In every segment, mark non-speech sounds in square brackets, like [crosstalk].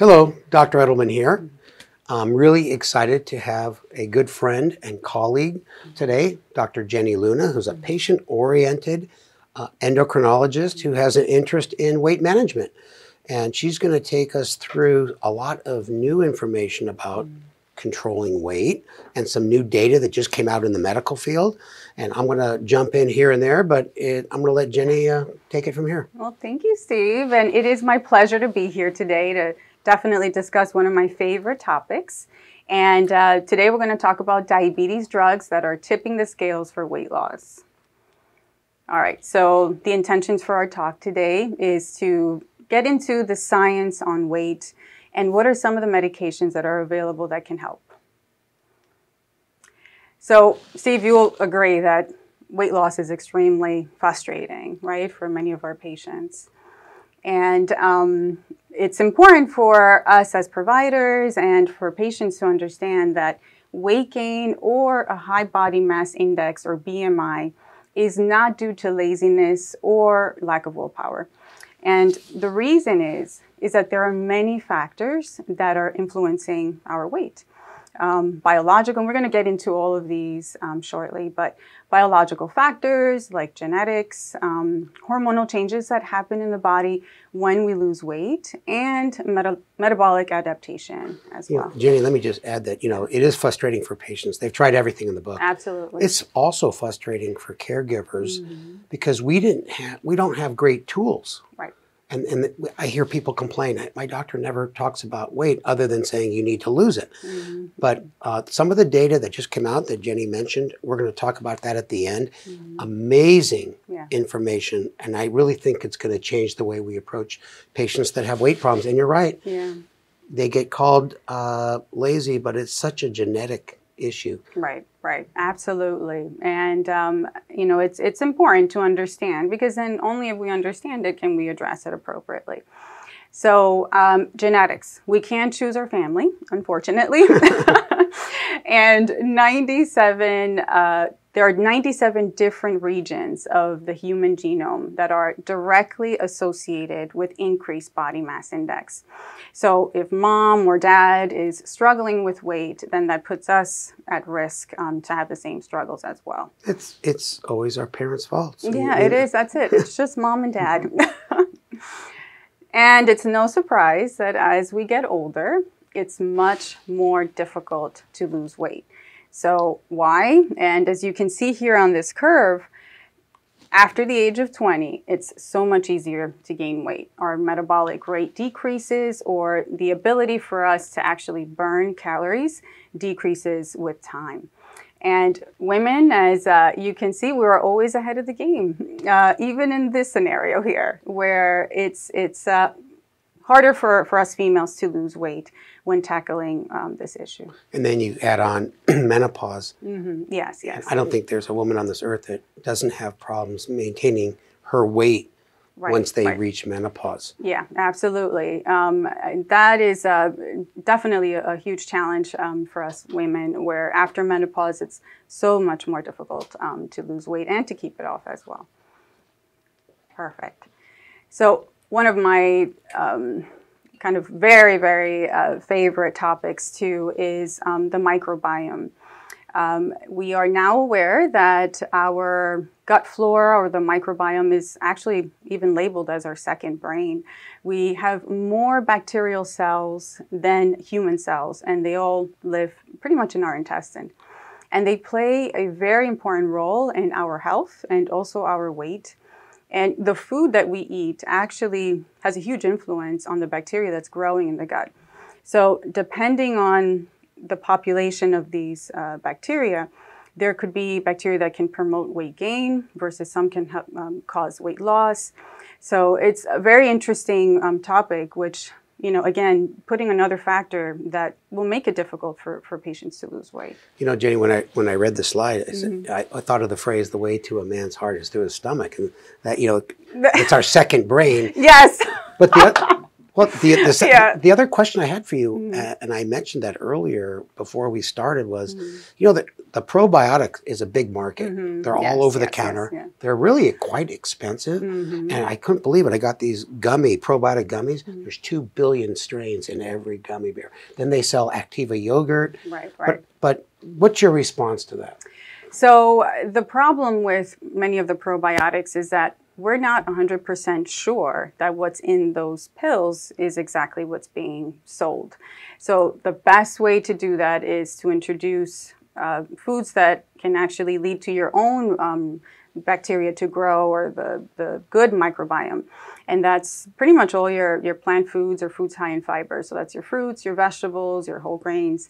Hello, Dr. Edelman here. I'm really excited to have a good friend and colleague today, Dr. Jennie Luna, who's a patient oriented uh, endocrinologist who has an interest in weight management. And she's going to take us through a lot of new information about controlling weight and some new data that just came out in the medical field. And I'm going to jump in here and there, but it, I'm going to let Jennie uh, take it from here. Well, thank you, Steve. And it is my pleasure to be here today to definitely discuss one of my favorite topics. And uh, today we're going to talk about diabetes drugs that are tipping the scales for weight loss. All right, so the intentions for our talk today is to get into the science on weight and what are some of the medications that are available that can help. So, Steve, you will agree that weight loss is extremely frustrating, right, for many of our patients. And um, it's important for us as providers and for patients to understand that weight gain or a high body mass index or BMI is not due to laziness or lack of willpower. And the reason is is that there are many factors that are influencing our weight um, biological, and we're going to get into all of these um, shortly, but biological factors like genetics, um, hormonal changes that happen in the body when we lose weight, and meta- metabolic adaptation as well. Jennie, let me just add that, you know, it is frustrating for patients. They've tried everything in the book. Absolutely. It's also frustrating for caregivers mm-hmm. because we didn't have, we don't have great tools. Right and, and I hear people complain, my doctor never talks about weight other than saying you need to lose it. Mm-hmm. But uh, some of the data that just came out that Jennie mentioned, we're going to talk about that at the end. Mm-hmm. Amazing yeah. information. And I really think it's going to change the way we approach patients that have weight problems. And you're right. Yeah. They get called uh, lazy, but it's such a genetic issue. Right, right, absolutely. And um, you know, it's it's important to understand because then only if we understand it can we address it appropriately. So um, genetics, we can't choose our family, unfortunately. [laughs] [laughs] and 97 uh, there are 97 different regions of the human genome that are directly associated with increased body mass index. So, if mom or dad is struggling with weight, then that puts us at risk um, to have the same struggles as well. It's it's always our parents' fault. So yeah, it is. That's it. It's just mom and dad. [laughs] [laughs] and it's no surprise that as we get older, it's much more difficult to lose weight. So why? And as you can see here on this curve, after the age of 20, it's so much easier to gain weight. Our metabolic rate decreases, or the ability for us to actually burn calories decreases with time. And women, as uh, you can see, we are always ahead of the game, uh, even in this scenario here, where it's it's uh, harder for, for us females to lose weight when tackling um, this issue. And then you add on [clears throat] menopause. Mm-hmm. Yes, yes. I don't think there's a woman on this earth that doesn't have problems maintaining her weight Right, once they right. reach menopause. Yeah, absolutely. Um, that is uh, definitely a, a, huge challenge um, for us women, where after menopause, it's so much more difficult um, to lose weight and to keep it off as well. Perfect. So, one of my um, kind of very, very uh, favorite topics too is um, the microbiome. Um, we are now aware that our gut flora or the microbiome is actually even labeled as our second brain. We have more bacterial cells than human cells, and they all live pretty much in our intestine. And they play a very important role in our health and also our weight. And the food that we eat actually has a huge influence on the bacteria that's growing in the gut. So, depending on the population of these uh, bacteria, there could be bacteria that can promote weight gain versus some can um, cause weight loss. So, it's a very interesting um, topic, which you know, again, putting another factor that will make it difficult for, for patients to lose weight. You know, Jennie, when I when I read the slide, I, said, mm-hmm. I, I, thought of the phrase "the way to a man's heart is through his stomach," and that you know, [laughs] it's our second brain. Yes. But the [laughs] Well, the, the, Yeah. the other question I had for you, Mhm. uh, and I mentioned that earlier before we started, was Mhm. you know that the probiotic is a big market. Mhm. They're Yes, all over the yes, yes, counter. yeah. They're really quite expensive. Mhm. And I couldn't believe it. I got these gummy probiotic gummies. Mhm. There's two billion strains in every gummy bear. Then they sell Activia yogurt. Right, right. But but what's your response to that? So uh, the problem with many of the probiotics is that we're not 100% sure that what's in those pills is exactly what's being sold. So the best way to do that is to introduce uh, foods that can actually lead to your own um, bacteria to grow or the, the good microbiome. And that's pretty much all your, your plant foods or foods high in fiber. So that's your fruits, your vegetables, your whole grains.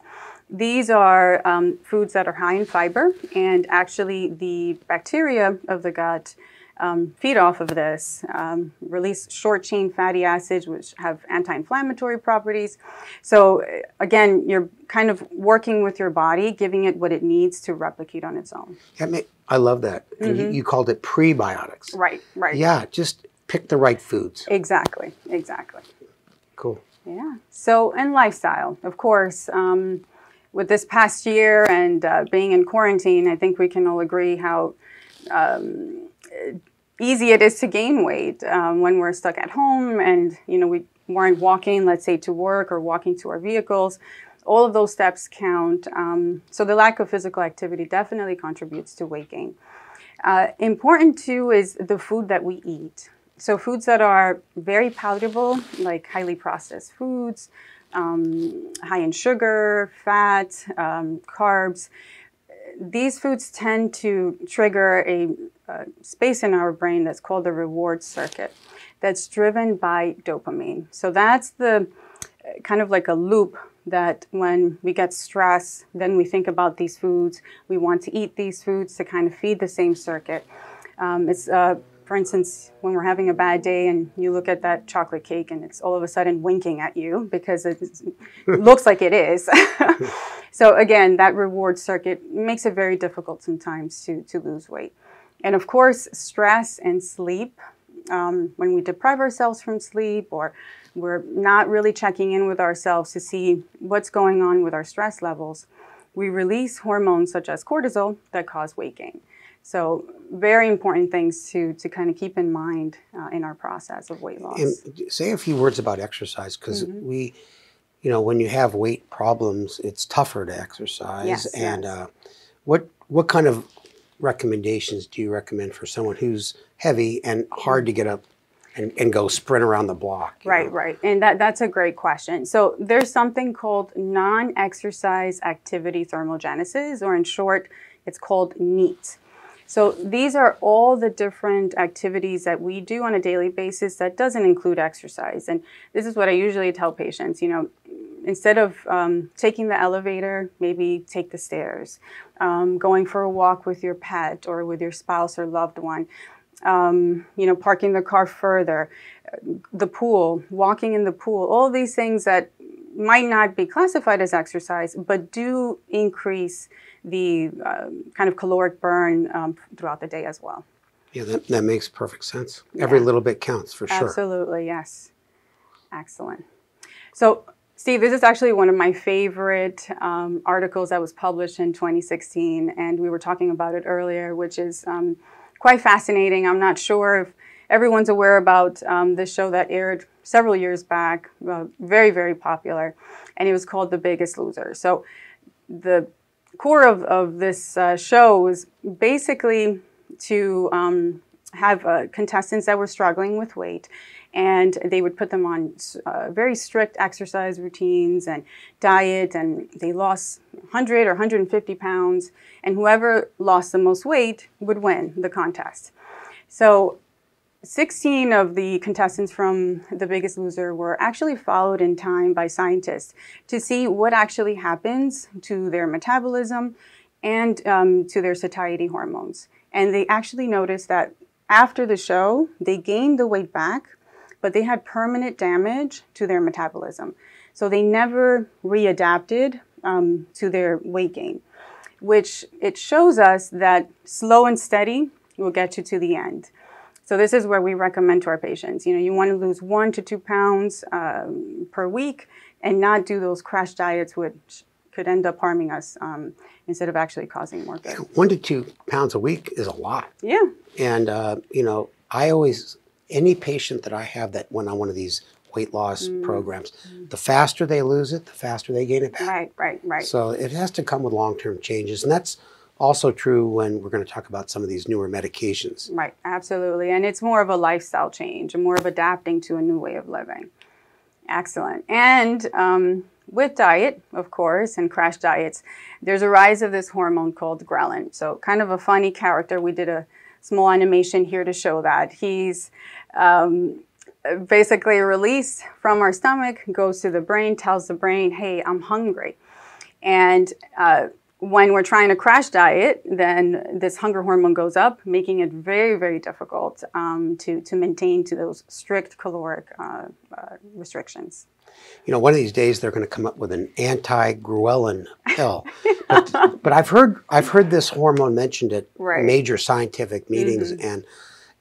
These are um, foods that are high in fiber, and actually, the bacteria of the gut um, feed off of this, um, release short chain fatty acids, which have anti inflammatory properties. So, uh, again, you're kind of working with your body, giving it what it needs to replicate on its own. I love that. And you, you called it prebiotics. Right, right. Yeah, just pick the right foods. Exactly, exactly. Cool. Yeah. So, and lifestyle, of course. Um, with this past year and uh, being in quarantine, I think we can all agree how um, easy it is to gain weight um, when we're stuck at home and you know we weren't walking, let's say, to work or walking to our vehicles. All of those steps count. Um, so the lack of physical activity definitely contributes to weight gain. Uh, important too is the food that we eat. So foods that are very palatable, like highly processed foods, um, high in sugar, fat, um, carbs. These foods tend to trigger a, uh space in our brain that's called the reward circuit, that's driven by dopamine. So that's the uh, kind of like a loop that when we get stress, then we think about these foods. We want to eat these foods to kind of feed the same circuit. Um, it's, uh, for instance, when we're having a bad day and you look at that chocolate cake and it's all of a sudden winking at you because it [laughs] looks like it is. [laughs] so again, that reward circuit makes it very difficult sometimes to, to lose weight. And of course, stress and sleep. Um, when we deprive ourselves from sleep or we're not really checking in with ourselves to see what's going on with our stress levels, we release hormones such as cortisol that cause weight gain. So, very important things to, to kind of keep in mind uh, in our process of weight loss. And say a few words about exercise because Mm-hmm. we, you know, when you have weight problems, it's tougher to exercise. Yes, and yes. Uh, what what kind of recommendations do you recommend for someone who's heavy and hard to get up and, and go sprint around the block? Right, know? right. And that, that's a great question. So there's something called non-exercise activity thermogenesis, or in short, it's called NEAT. So these are all the different activities that we do on a daily basis that doesn't include exercise. And this is what I usually tell patients, you know, instead of um, taking the elevator, maybe take the stairs, um, going for a walk with your pet or with your spouse or loved one, um, you know, parking the car further, the pool, walking in the pool, all these things that might not be classified as exercise, but do increase the um, kind of caloric burn um, throughout the day as well. Yeah, that, that makes perfect sense. Every little bit counts for sure. Absolutely, yes. Excellent. So, Steve, this is actually one of my favorite um, articles that was published in 2016, and we were talking about it earlier, which is um, quite fascinating. I'm not sure if everyone's aware about um, this show that aired several years back, uh, very, very popular, and it was called The Biggest Loser. So, the core of, of this uh, show was basically to um, have uh, contestants that were struggling with weight and they would put them on uh, very strict exercise routines and diet and they lost 100 or 150 pounds and whoever lost the most weight would win the contest. So 16 of the contestants from The Biggest Loser were actually followed in time by scientists to see what actually happens to their metabolism and um, to their satiety hormones. And they actually noticed that after the show, they gained the weight back, but they had permanent damage to their metabolism. So they never readapted um, to their weight gain, which it shows us that slow and steady will get you to the end. So this is where we recommend to our patients. You know, you want to lose one to two pounds um, per week, and not do those crash diets, which could end up harming us um, instead of actually causing more good. One to two pounds a week is a lot. Yeah. And, uh, you know, I always, any patient that I have that went on one of these weight loss Mm. programs, the faster they lose it, the faster they gain it back. Right. Right. Right. So it has to come with long term changes. And that's also true when we're going to talk about some of these newer medications. Right, absolutely. And it's more of a lifestyle change and more of adapting to a new way of living. Excellent. And um, with diet, of course, and crash diets, there's a rise of this hormone called ghrelin. So, kind of a funny character. We did a small animation here to show that. He's um, basically released from our stomach, goes to the brain, tells the brain, hey, I'm hungry. And uh, when we're trying to crash diet, then this hunger hormone goes up, making it very, very difficult um, to, to maintain to those strict caloric uh, uh, restrictions. You know, one of these days they're going to come up with an anti-ghrelin pill. [laughs] but, but I've heard I've heard this hormone mentioned at Right. Major scientific meetings, and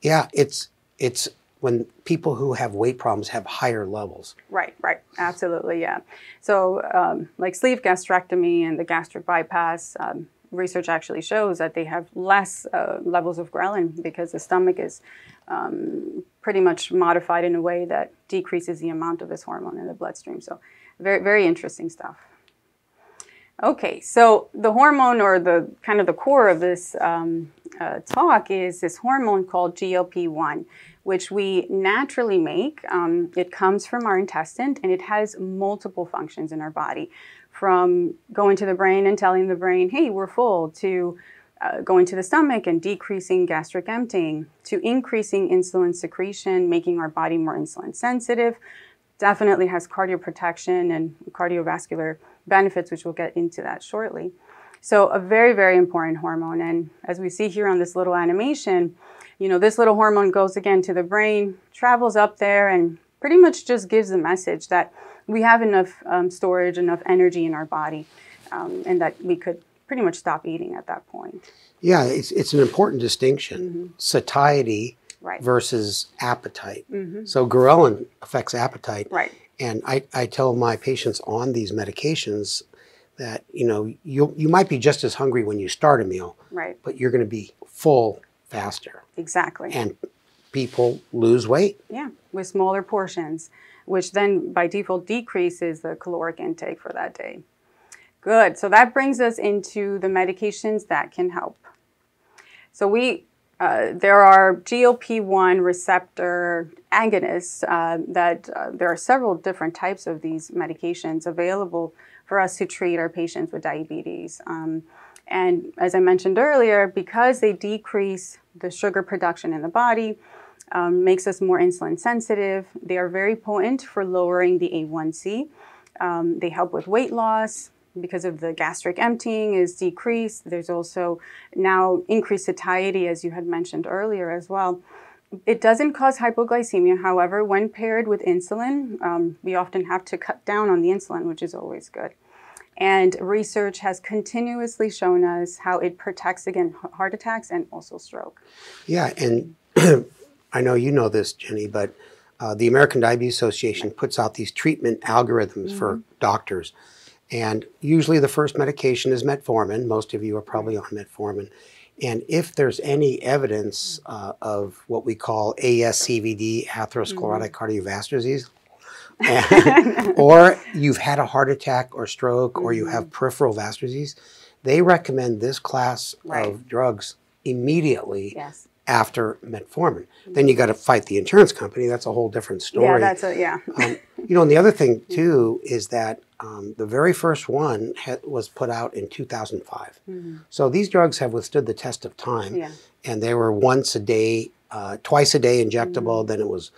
yeah, it's it's when people who have weight problems have higher levels. Right, right, absolutely, yeah. So, um, like sleeve gastrectomy and the gastric bypass, um, research actually shows that they have less uh, levels of ghrelin because the stomach is um, pretty much modified in a way that decreases the amount of this hormone in the bloodstream. So, very, very interesting stuff. Okay, so the hormone or the kind of the core of this um, uh, talk is this hormone called GLP-1, which we naturally make. Um, it comes from our intestine and it has multiple functions in our body, from going to the brain and telling the brain, "Hey, we're full," to uh, going to the stomach and decreasing gastric emptying, to increasing insulin secretion, making our body more insulin sensitive. Definitely has cardioprotection and cardiovascular benefits, which we'll get into that shortly. So, a very, very important hormone. And as we see here on this little animation, you know, this little hormone goes again to the brain, travels up there, and pretty much just gives the message that we have enough um, storage, enough energy in our body, um, and that we could pretty much stop eating at that point. Yeah, it's it's an important distinction: satiety Right. versus appetite. So ghrelin affects appetite. Right. And I, I tell my patients on these medications that, you know, you you might be just as hungry when you start a meal, Right. but you're going to be full faster. Exactly. And people lose weight. Yeah, with smaller portions, which then by default decreases the caloric intake for that day. Good. So that brings us into the medications that can help. So we uh, there are GLP-1 receptor agonists uh, that uh, there are several different types of these medications available for us to treat our patients with diabetes. Um, and as I mentioned earlier, because they decrease the sugar production in the body, um, makes us more insulin sensitive. They are very potent for lowering the A1C. Um, they help with weight loss because of the gastric emptying is decreased. There's also now increased satiety, as you had mentioned earlier as well. It doesn't cause hypoglycemia, however, when paired with insulin, um, we often have to cut down on the insulin, which is always good. And research has continuously shown us how it protects against heart attacks and also stroke. Yeah, and [clears throat] I know you know this, Jennie, but uh, the American Diabetes Association puts out these treatment algorithms for doctors. And usually the first medication is metformin. Most of you are probably on metformin. And if there's any evidence uh, of what we call ASCVD, atherosclerotic cardiovascular disease, and- [laughs] or you've had a heart attack or stroke, or you have peripheral vascular disease, they recommend this class Right. of drugs immediately Yes. after metformin. Then you got to fight the insurance company. That's a whole different story. Yeah, that's a yeah. um, you know, and the other thing [laughs] too is that um, the very first one ha- was put out in 2005. So these drugs have withstood the test of time, Yeah. and they were once a day, uh, twice a day injectable. Then it was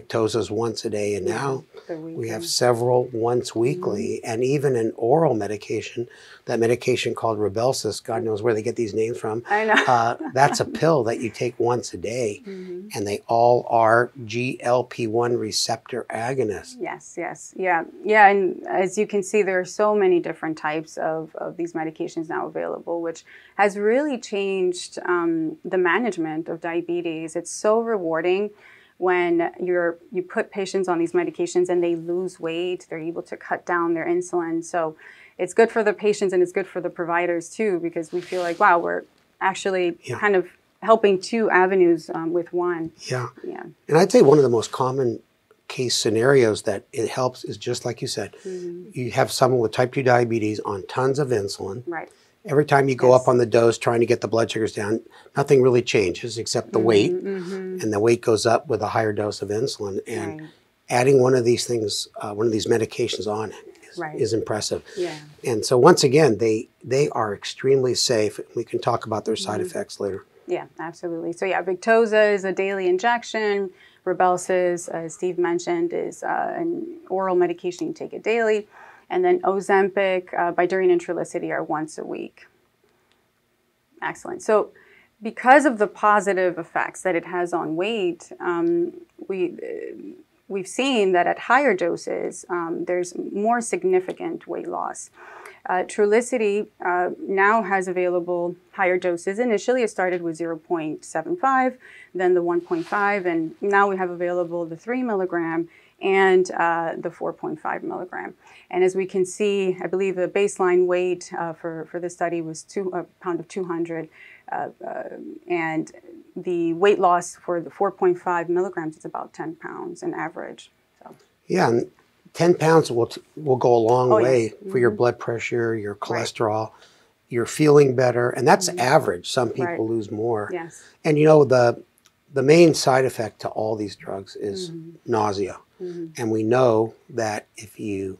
Victoza's once a day, and now we have several once weekly, and even an oral medication. That medication called Rybelsus, God knows where they get these names from. I know. Uh, that's a [laughs] pill that you take once a day, Mhm. and they all are GLP-1 receptor agonists. Yes, yes, yeah, yeah. And as you can see, there are so many different types of, of these medications now available, which has really changed um, the management of diabetes. It's so rewarding when you're you put patients on these medications and they lose weight. They're able to cut down their insulin. So it's good for the patients and it's good for the providers too, because we feel like wow, we're actually Yeah. kind of helping two avenues um, with one. Yeah. Yeah. And I'd say one of the most common case scenarios that it helps is just like you said. Mm-hmm. You have someone with type 2 diabetes on tons of insulin. Right. Every time you go Yes. up on the dose trying to get the blood sugars down, nothing really changes except the weight. Mm-hmm. And the weight goes up with a higher dose of insulin. And Right. adding one of these things, uh, one of these medications on is, Right. is impressive. Yeah. And so once again, they they are extremely safe. We can talk about their side Mm-hmm. effects later. Yeah, absolutely. So yeah, Victoza is a daily injection. Rybelsus, as Steve mentioned, is uh, an oral medication you take it daily, and then Ozempic, uh, Bydureon, and Trulicity are once a week. Excellent. So, because of the positive effects that it has on weight, um, we uh, we've seen that at higher doses, um, there's more significant weight loss. Uh, Trulicity uh, now has available higher doses. Initially, it started with 0.75, then the 1.5, and now we have available the 3 milligram and uh, the 4.5 milligram. And as we can see, I believe the baseline weight uh, for, for this study was two, a pound of 200, uh, uh, and the weight loss for the 4.5 milligrams is about 10 pounds in average. So, Yeah, and 10 pounds will, t- will go a long Oh, yes. way for your blood pressure, your cholesterol. You're feeling better, and that's average. Some people Mm-hmm. Right. lose more. yes. And you know the the main side effect to all these drugs is Mm-hmm. nausea, and we know that if you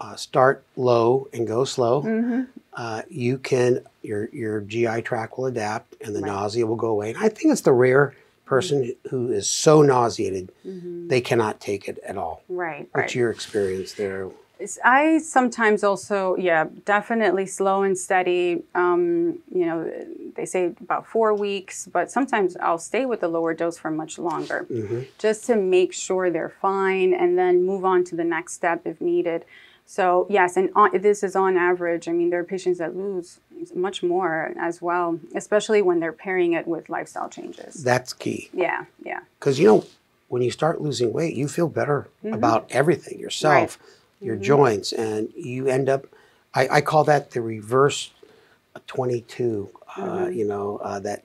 uh, start low and go slow, Mm-hmm. uh, you can your your GI tract will adapt, and the Right. Mm-hmm. nausea will go away. And I think it's the rare person who is so nauseated they cannot take it at all. Right, What's right. your experience there? I sometimes also, yeah, definitely slow and steady. Um, you know, they say about four weeks, but sometimes I'll stay with the lower dose for much longer just to make sure they're fine and then move on to the next step if needed. So, yes, and on, this is on average. I mean, there are patients that lose much more as well, especially when they're pairing it with lifestyle changes. That's key Yeah, yeah. because you know when you start losing weight, you feel better about everything yourself, your joints, and you end up. I, I call that the reverse 22. Uh, you know uh, that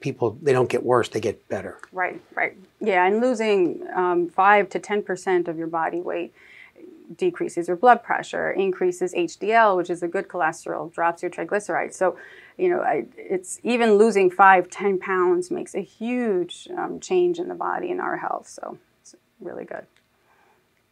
people they don't get worse; they get better. Right, right. Yeah, and losing um, 5 to 10% of your body weight decreases your blood pressure, increases HDL, which is a good cholesterol, drops your triglycerides. So, you know, I, it's even losing 5, 10 pounds makes a huge um, change in the body and our health. So, it's really good.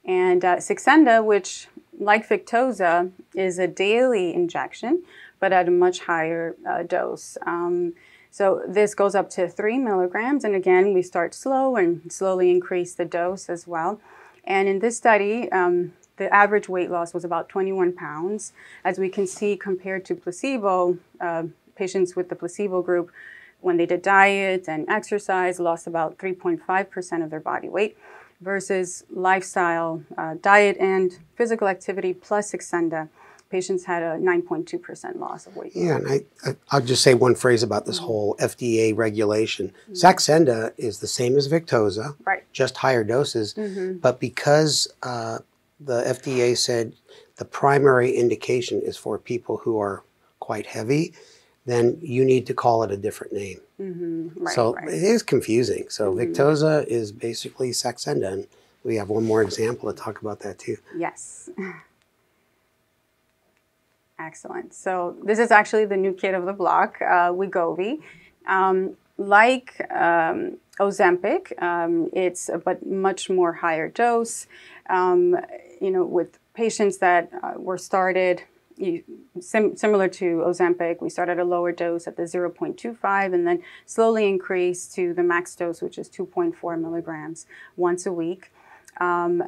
And uh, which, like Victoza, is a daily injection, but at a much higher uh, dose. Um, so this goes up to three milligrams, and again, we start slow and slowly increase the dose as well. And in this study, um, the average weight loss was about 21 pounds. As we can see, compared to placebo, uh, patients with the placebo group, when they did diet and exercise, lost about 3.5% of their body weight versus lifestyle, uh, diet, and physical activity plus Saxenda, patients had a 9.2% loss of weight. Yeah, and I, I I'll just say one phrase about this whole FDA regulation. Saxenda is the same as Victoza, Right. just higher doses, but because uh, the FDA said the primary indication is for people who are quite heavy, then you need to call it a different name. Right, so right. it is confusing. So Victoza is basically Saxenda, and we have one more example to talk about that too. Yes. [laughs] Excellent. So this is actually the new kid of the block, uh, Wegovy. Um, like um, Ozempic, um, it's a but much more higher dose. Um, you know, with patients that uh, were started you, sim- similar to Ozempic, we start at a lower dose at the 0.25 and then slowly increase to the max dose, which is 2.4 milligrams once a week. Um,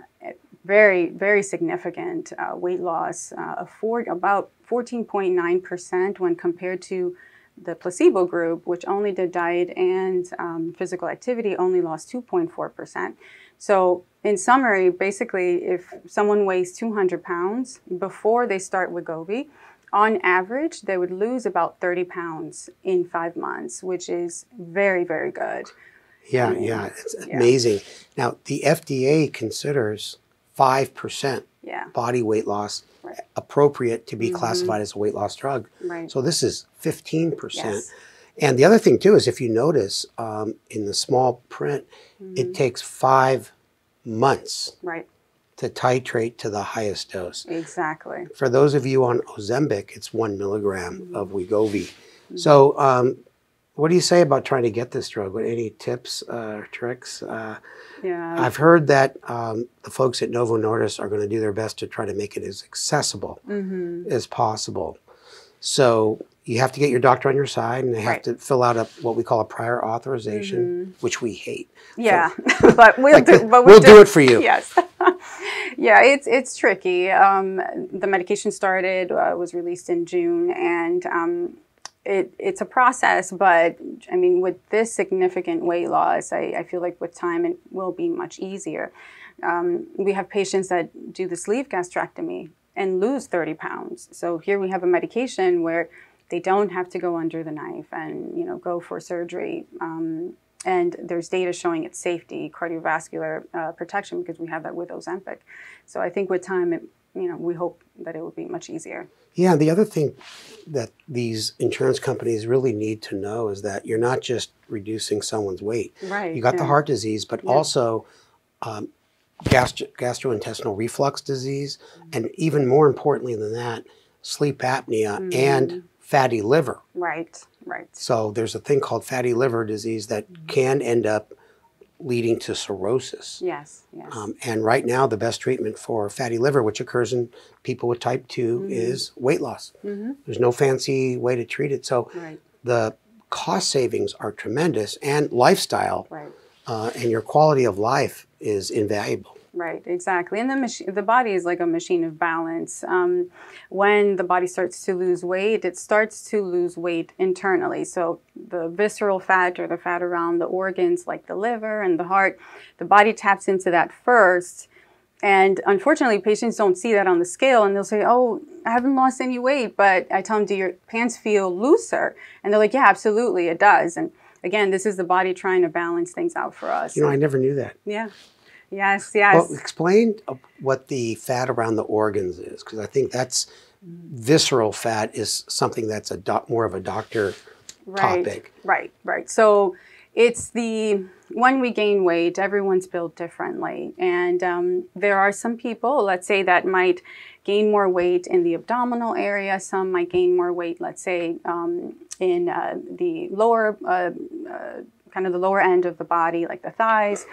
very, very significant uh, weight loss uh, of four, about 14.9% when compared to the placebo group, which only did diet and um, physical activity, only lost 2.4%. So, in summary, basically, if someone weighs 200 pounds before they start with Wegovy, on average, they would lose about 30 pounds in five months, which is very, very good. Yeah, yeah, it's amazing. Now, the FDA considers 5% Yeah, body weight loss Right. appropriate to be classified as a weight loss drug. right. So this is 15%. Yes. And the other thing, too, is if you notice um, in the small print, Mm-hmm. it takes five months Right, to titrate to the highest dose. exactly. For those of you on Ozempic, it's one milligram Mm-hmm. of Wegovy. So, um, what do you say about trying to get this drug? What any tips, uh, tricks? Uh, Yeah. I've heard that um, the folks at Novo Nordisk are going to do their best to try to make it as accessible Mm-hmm. as possible. So you have to get your doctor on your side, and they have Right. to fill out a what we call a prior authorization, which we hate. Yeah, [laughs] but we'll Like, do. But we'll do do- it for you. Yes. [laughs] yeah, it's it's tricky. Um, the medication started uh, was released in June, and um, it it's a process. But I mean, with this significant weight loss, I, I feel like with time it will be much easier. Um, we have patients that do the sleeve gastrectomy and lose 30 pounds. So here we have a medication where they don't have to go under the knife and you know go for surgery. Um, and there's data showing its safety, cardiovascular uh, protection, because we have that with Ozempic. So I think with time, it, you know, we hope that it will be much easier. Yeah, the other thing that these insurance companies really need to know is that you're not just reducing someone's weight. Right. You got the heart disease, but also um, gastro- gastrointestinal reflux disease, and even more importantly than that, sleep apnea Mm-hmm. and fatty liver. Right. Right. So there's a thing called fatty liver disease that Mm-hmm. can end up leading to cirrhosis. Yes. Yes. Um, and right now, the best treatment for fatty liver, which occurs in people with type 2, Mm-hmm. is weight loss. There's no fancy way to treat it. So right. the cost savings are tremendous, and lifestyle Right. uh, and your quality of life is invaluable. Right, exactly. And the machine, the body is like a machine of balance. Um, when the body starts to lose weight, it starts to lose weight internally. So the visceral fat or the fat around the organs, like the liver and the heart, the body taps into that first. And unfortunately, patients don't see that on the scale, and they'll say, "Oh, I haven't lost any weight," but I tell them, "Do your pants feel looser?" And they're like, "Yeah, absolutely, it does." And again, this is the body trying to balance things out for us. You know, I never knew that. yeah. Yes. Yes. Well, explain uh, what the fat around the organs is, because I think that's visceral fat is something that's a doc, more of a doctor right, topic. Right, right. So it's the when we gain weight, everyone's built differently, and um, there are some people, let's say, that might gain more weight in the abdominal area. Some might gain more weight, let's say, um, in uh, the lower. Uh, uh, kind of the lower end of the body, like the thighs.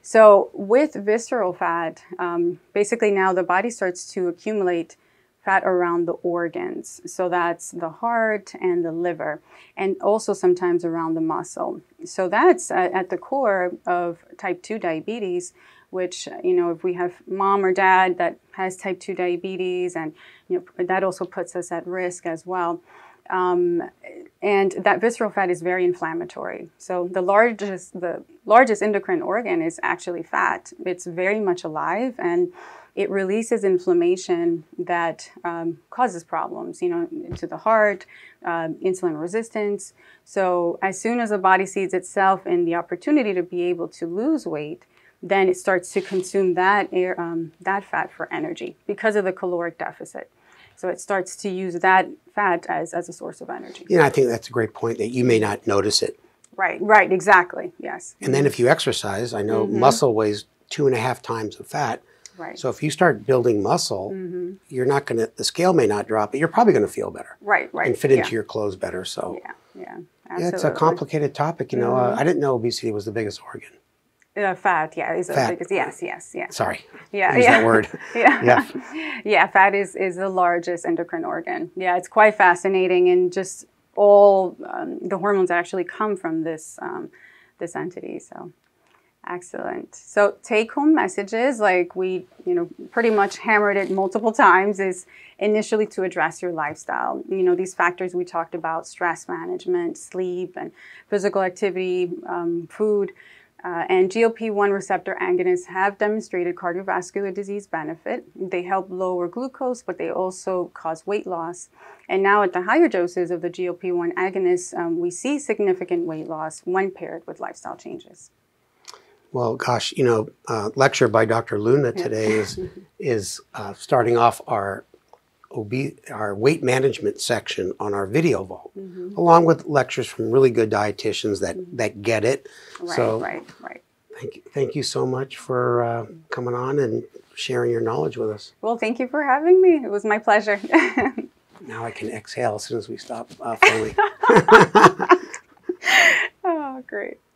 So, with visceral fat, um, basically now the body starts to accumulate fat around the organs. So that's the heart and the liver, and also sometimes around the muscle. So that's at the core of type 2 diabetes, which, you know, if we have mom or dad that has type 2 diabetes, and, you know, that also puts us at risk as well. Um, and that visceral fat is very inflammatory. So the largest, the largest endocrine organ is actually fat. It's very much alive and it releases inflammation that um, causes problems, you know, to the heart, uh, insulin resistance. So as soon as the body sees itself in the opportunity to be able to lose weight, then it starts to consume that air, um, that fat for energy because of the caloric deficit. So it starts to use that fat as, as a source of energy. Yeah, I think that's a great point that you may not notice it. Right, right, exactly. Yes. And then if you exercise, I know mm-hmm. muscle weighs two and a half times the fat. Right. So if you start building muscle, mm-hmm. you're not going to, the scale may not drop, but you're probably going to feel better right, right. and fit yeah. into your clothes better. So Yeah, yeah. yeah, it's a complicated topic. You know, uh, mm-hmm. I didn't know obesity was the biggest organ. Uh, fat, yeah, is Fat. biggest. Yes, yes, yes. Sorry, Yeah, use yeah. that word. [laughs] yeah. [laughs] Yeah. yeah, fat is, is the largest endocrine organ. Yeah, it's quite fascinating and just all um, the hormones actually come from this um, this entity. So excellent. So take home messages like we, you know, pretty much hammered it multiple times is initially to address your lifestyle. You know, these factors we talked about stress management, sleep and physical activity, um, food. Uh, and GLP-1 receptor agonists have demonstrated cardiovascular disease benefit. They help lower glucose, but they also cause weight loss. And now at the higher doses of the GLP-1 agonists, um, we see significant weight loss when paired with lifestyle changes. Well, gosh, you know, uh, lecture by Dr. Luna today is [laughs] is uh, starting off our obe- our weight management section on our video vault, Mm-hmm. along with lectures from really good dietitians that that get it. Right, so right, right. thank you, thank you so much for uh, coming on and sharing your knowledge with us. Well, thank you for having me. It was my pleasure. [laughs] Now I can exhale as soon as we stop uh, [laughs] filming. [laughs]